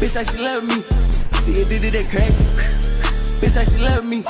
Bitch, like she love me. See it did it that crack. Bitch, like she love me.